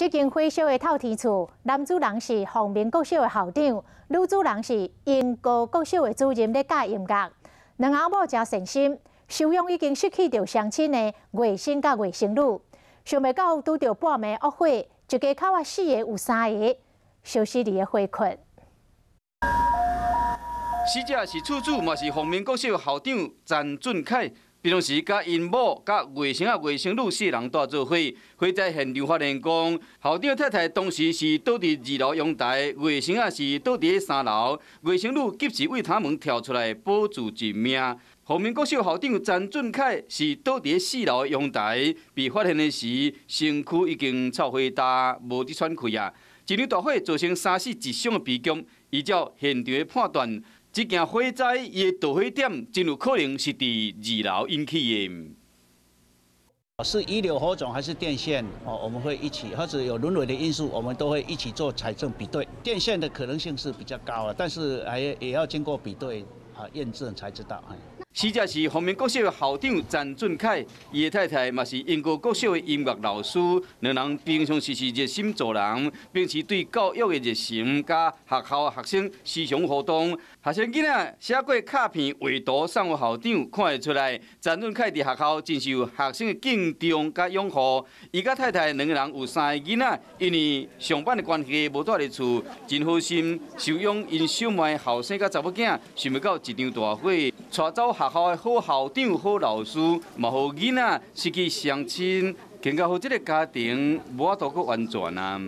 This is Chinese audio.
这间火烧的透天厝，男主人是凤鸣国小的校长，女主人是英国国小的主任，咧教音乐。两阿母真诚心，收养已经失去着相亲的外甥甲外甥女。想袂到拄着半暝恶火，一家口啊死的有三个，消息里的回困。死者是厝主，嘛是凤鸣国小校长詹俊凯。平常时，甲因某、甲外甥啊、外甥女四人住做伙。火灾现场发现讲，校长太太当时是倒伫二楼阳台，外甥啊是倒伫三楼，外甥女及时为他们跳出来保住一命。后面国小校长詹俊凯是倒伫四楼阳台，被发现的时身躯已经臭灰焦，无伫喘气啊。一场大火造成三死一伤的悲剧，依照现场的判断。这件火灾伊的导火点真有可能是伫二楼引起的。是遗留火种还是电线？哦，我们会一起，或者有轮回的因素，我们都会一起做财政比对。电线的可能性是比较高的，但是还也要经过比对啊验证才知道。死者是凤鸣国小的校长詹俊凯，伊的太太嘛是英国国小的音乐老师，两人平常时是热心助人，并且对教育的热心，加学校学生时常互动。学生囡仔写过卡片、画图送予校长，看得出来，詹俊凯伫学校真受学生的敬重甲拥护。伊甲太太两个人有三个囡仔，因为上班的关系无住伫厝，真好心收养因小妹后生甲查某囝，想不到一场大会，带走学校的好校长、好老师，嘛互囡仔失去相亲，更加好这个家庭无法度过完全啊。